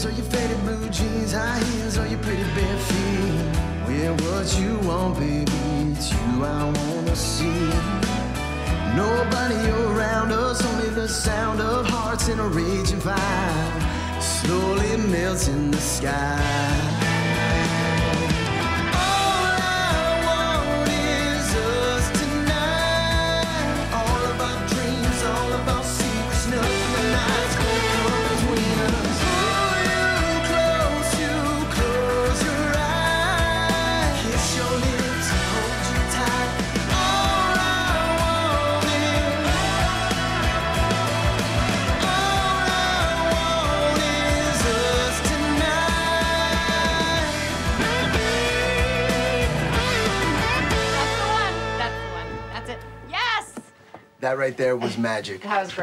ears or your faded blue jeans, high heels or your pretty bare feet. Wear what you want, baby. It's you I wanna see. Nobody around us, only the sound of hearts in a raging fire, slowly melting the sky. That right there was magic. That was great.